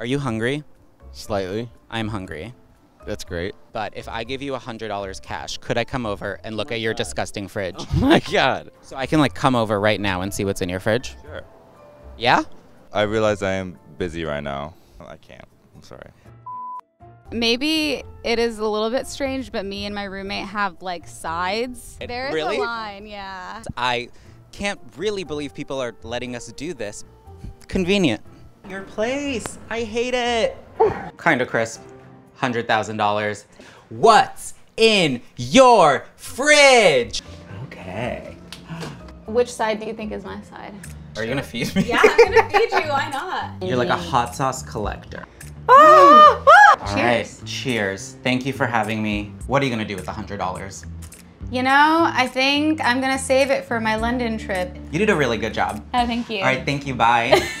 Are you hungry? Slightly. I'm hungry. That's great. But if I give you $100 cash, could I come over and look at your disgusting fridge? Oh my god. So I can like come over right now and see what's in your fridge? Sure. Yeah? I realize I am busy right now. I can't. I'm sorry. Maybe it is a little bit strange, but me and my roommate have like sides. It- There's really? a line, yeah. I can't really believe people are letting us do this. Convenient. Your place. I hate it. kind of crisp. $100,000. What's in your fridge? Okay. Which side do you think is my side? Are you gonna feed me? Yeah, I'm gonna feed you. Why not? You're like a hot sauce collector. Ah, ah. All right. Cheers. Cheers. Thank you for having me. What are you gonna do with the hundred dollars? You know, I think I'm gonna save it for my London trip. You did a really good job. Oh, thank you. All right. Thank you. Bye.